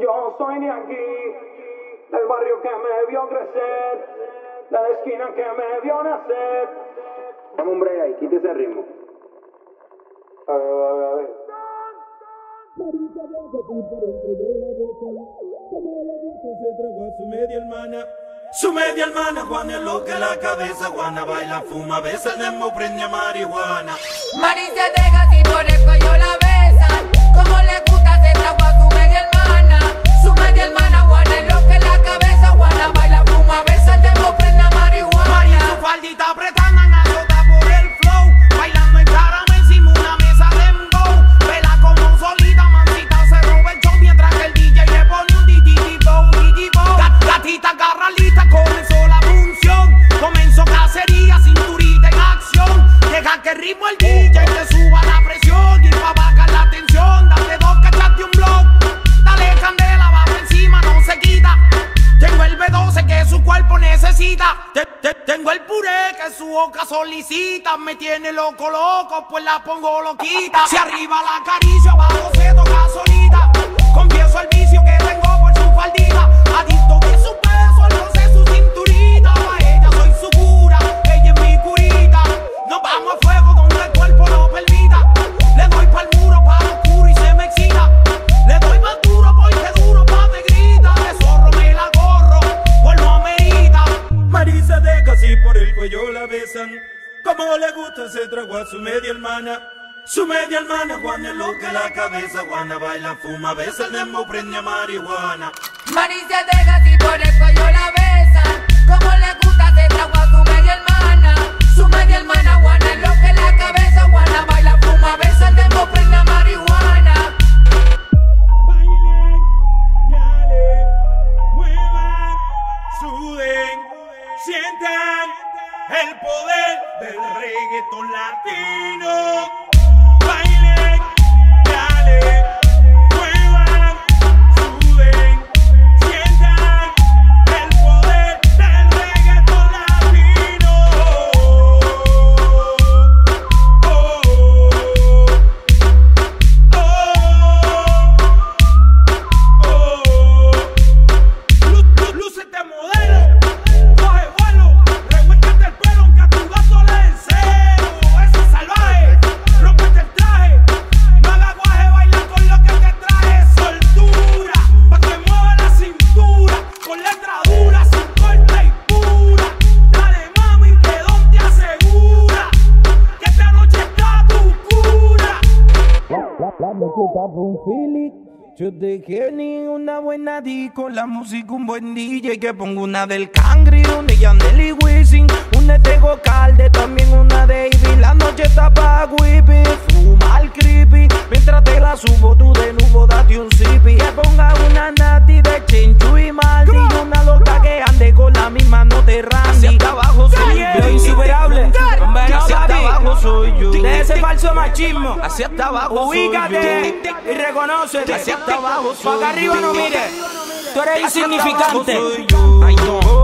Yo soy de aquí, del barrio que me vio crecer, de la esquina que me vio nacer. Dame un break ahí, quítese el ritmo. A ver, a ver, a ver. se tragó a su media hermana. Su media hermana, Juana, lo que la cabeza, Juana baila, fuma, besa, demo, prende marihuana. Maricia deja si por el cuello la tengo el puré que su boca solicita. Me tiene loco, loco, pues la pongo loquita. Si arriba la acaricio, abajo se toca solita. Confieso el vicio que tengo por su faldita. Besan. Como le gusta se tragó a su media hermana. Su media hermana, Juana es loca la cabeza. Juana baila, fuma, besa el demo, prende a marihuana. Maricia deja si por el cuello la besan. Como le gusta se tragó a su media hermana. Su media hermana, Juana, lo que la cabeza, Juana baila, fuma, besa, demo, prende marihuana. Bailen, yalen, muevan, suden, sientan el poder del reggaeton latino. Yo te quiero ni una buena di con la música, un buen DJ que pongo una del Cangri, una de Yandel y Wisin, una de también una de Ivy. La noche está pa' whippy, fuma el creepy, mientras te te randy. Hacia abajo soy yo, insuperable, hacia abajo soy yo. De ese falso machismo, hacia hasta abajo Ubícate y reconócete. Hacia hasta abajo soy Pa' acá arriba no yo. mires. Tú eres Hacia abajo insignificante.